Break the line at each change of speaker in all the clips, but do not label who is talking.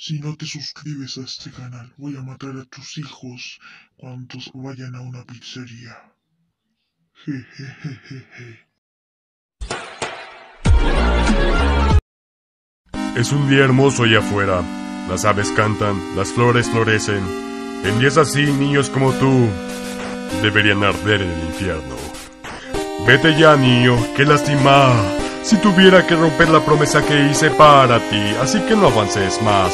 Si no te suscribes a este canal, voy a matar a tus hijos cuando vayan a una pizzería. Jejejeje.
Es un día hermoso allá afuera. Las aves cantan, las flores florecen. En días así, niños como tú deberían arder en el infierno. Vete ya, niño, qué lástima. Si tuviera que romper la promesa que hice para ti, así que no avances más.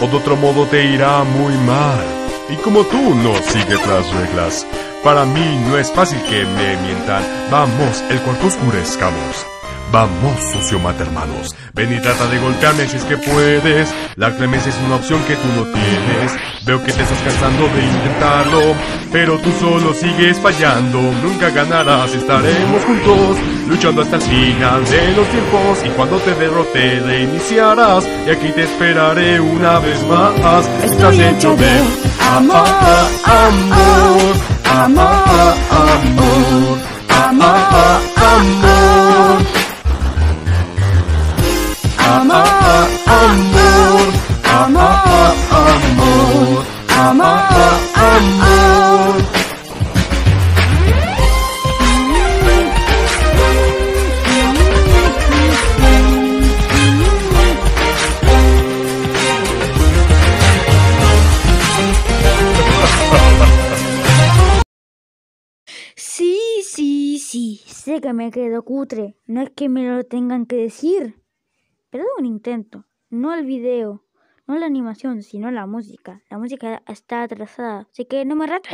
O de otro modo te irá muy mal. Y como tú no sigues las reglas, para mí no es fácil que me mientan. Vamos, el cuarto oscurezcamos. Vamos, socio mata hermanos. Ven y trata de golpearme si es que puedes. La clemencia es una opción que tú no tienes. Veo que te estás cansando de intentarlo. Pero tú solo sigues fallando. Nunca ganarás, estaremos juntos. Luchando hasta el final de los tiempos. Y cuando te derrote, reiniciarás. Y aquí te esperaré una vez más. Estás hecho de amor, amor, Amor, amor, amor, amor, amor.
Sí, sí, sí, sé que me quedo cutre, no es que me lo tengan que decir, pero un intento, no el video, no la animación, sino la música. La música está atrasada, así que no me rato.